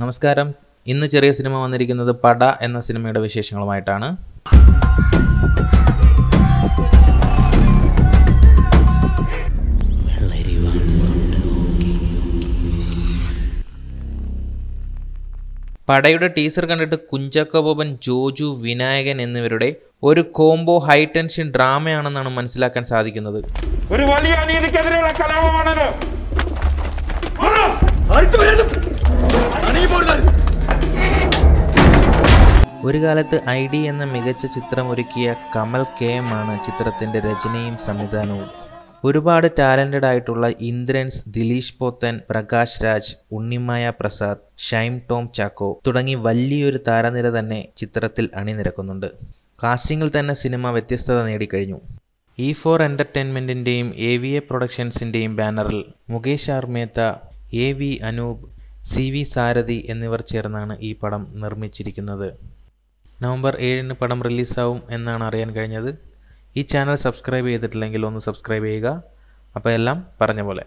നമസ്കാരം. ഇന്ന് ചെറിയ സിനിമ വന്നിരിക്കുന്നത് പട എന്ന സിനിമയുടെ വിശേഷങ്ങളുമായിട്ടാണ്. പടയുടെ ടീസർ കണ്ടിട്ട് കുഞ്ചാക്കോ ബോബൻ ജോജു വിനായകൻ എന്നിവരുടെ ഒരു കോംബോ ഹൈ ടെൻഷൻ ഡ്രാമയാണെന്നാണ് മനസ്സിലാക്കാൻ സാധിക്കുന്നത്. ഒരു വലിയ അനീതിക്കെതിരെയുള്ള കലാപമാണിത്. ഒരു കാലത്ത് ഐ ഡി എന്ന മികച്ച ചിത്രം ഒരുക്കിയ കമൽ കെ എം ആണ് ചിത്രത്തിന്റെ രചനയും സംവിധാനവും. ഒരുപാട് ടാലന്റഡ് ആയിട്ടുള്ള ഇന്ദ്രൻസ് ദിലീഷ് പോത്തൻ പ്രകാശ് രാജ് ഉണ്ണിമായ പ്രസാദ് ഷൈം ടോം ചാക്കോ തുടങ്ങി വലിയൊരു താരനിര തന്നെ ചിത്രത്തിൽ അണിനിരക്കുന്നുണ്ട്. കാസ്റ്റിംഗിൽ തന്നെ സിനിമ വ്യത്യസ്തത നേടിക്കഴിഞ്ഞു. ഇ ഫോർ എന്റർടൈൻമെന്റിന്റെയും എ വി എ പ്രൊഡക്ഷൻസിന്റെയും ബാനറിൽ Mukesh ആർമേത്ത A V Anoop C V Sarathi എന്നിവർ ചേർന്നാണ് ഈ പടം നിർമ്മിച്ചിരിക്കുന്നത്. നവംബർ ഏഴിന് പടം റിലീസാവും എന്നാണ് അറിയാൻ കഴിഞ്ഞത്. ഈ ചാനൽ സബ്സ്ക്രൈബ് ചെയ്തിട്ടില്ലെങ്കിൽ ഒന്ന് സബ്സ്ക്രൈബ് ചെയ്യുക. അപ്പോൾ എല്ലാം പറഞ്ഞ പോലെ.